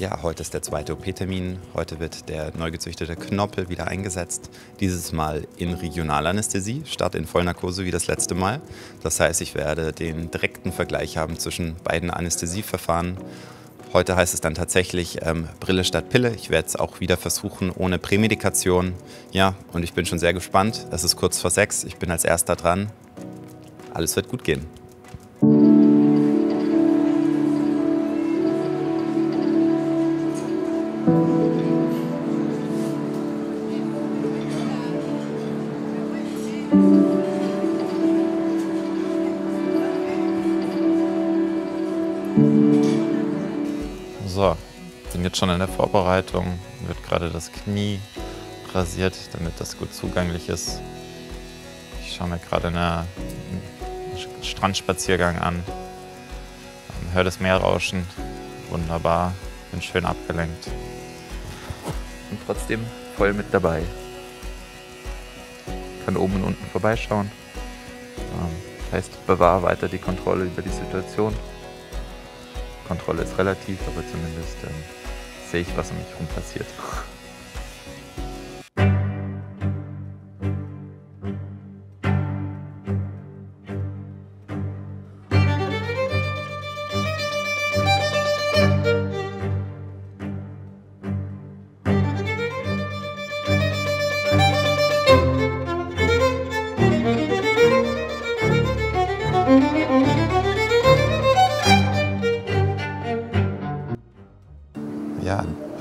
Ja, heute ist der zweite OP-Termin. Heute wird der neu gezüchtete Knoppel wieder eingesetzt. Dieses Mal in Regionalanästhesie statt in Vollnarkose wie das letzte Mal. Das heißt, ich werde den direkten Vergleich haben zwischen beiden Anästhesieverfahren. Heute heißt es dann tatsächlich ähm, Brille statt Pille. Ich werde es auch wieder versuchen ohne Prämedikation. Ja, und ich bin schon sehr gespannt. Es ist kurz vor sechs. Ich bin als erster dran. Alles wird gut gehen. So, bin jetzt schon in der Vorbereitung. Wird gerade das Knie rasiert, damit das gut zugänglich ist. Ich schaue mir gerade einen Strandspaziergang an. Hör das Meer rauschen. Wunderbar. Bin schön abgelenkt. Und trotzdem voll mit dabei. Kann oben und unten vorbeischauen. Das heißt, bewahre weiter die Kontrolle über die Situation. Kontrolle ist relativ, aber zumindest ähm, sehe ich, was um mich herum passiert.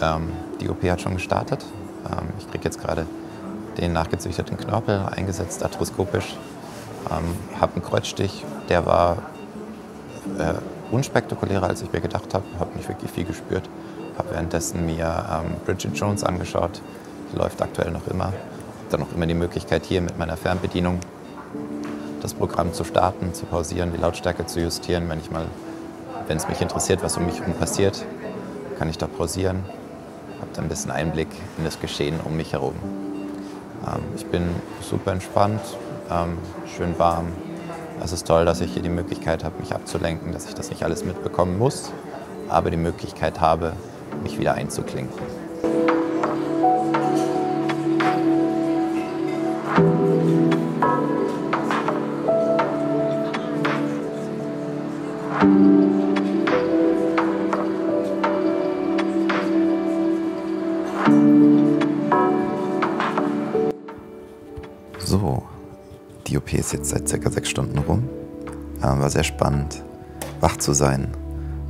Ähm, die OP hat schon gestartet. Ähm, ich kriege jetzt gerade den nachgezüchteten Knorpel eingesetzt, arthroskopisch. Ähm, habe einen Kreuzstich, der war äh, unspektakulärer, als ich mir gedacht habe. Habe nicht wirklich viel gespürt. Habe währenddessen mir ähm, Bridget Jones angeschaut. Die läuft aktuell noch immer. Habe dann noch immer die Möglichkeit, hier mit meiner Fernbedienung das Programm zu starten, zu pausieren, die Lautstärke zu justieren, wenn es mich interessiert, was um mich herum passiert kann ich da pausieren, habe dann ein bisschen Einblick in das Geschehen um mich herum. Ähm, ich bin super entspannt, ähm, schön warm. Es ist toll, dass ich hier die Möglichkeit habe, mich abzulenken, dass ich das nicht alles mitbekommen muss, aber die Möglichkeit habe, mich wieder einzuklinken. So, die OP ist jetzt seit circa sechs Stunden rum. Ähm, war sehr spannend, wach zu sein,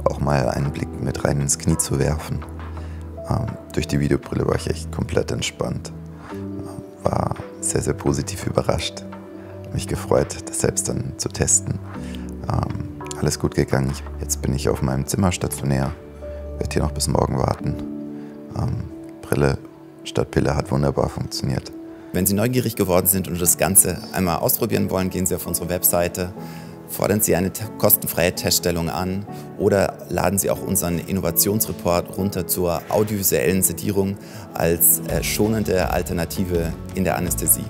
auch mal einen Blick mit rein ins Knie zu werfen. Ähm, durch die Videobrille war ich echt komplett entspannt. War sehr, sehr positiv überrascht. Mich gefreut, das selbst dann zu testen. Ähm, alles gut gegangen. Jetzt bin ich auf meinem Zimmer stationär. Werde hier noch bis morgen warten. Brille statt Pille hat wunderbar funktioniert. Wenn Sie neugierig geworden sind und das Ganze einmal ausprobieren wollen, gehen Sie auf unsere Webseite, fordern Sie eine kostenfreie Teststellung an oder laden Sie auch unseren Innovationsreport runter zur audiovisuellen Sedierung als äh, schonende Alternative in der Anästhesie.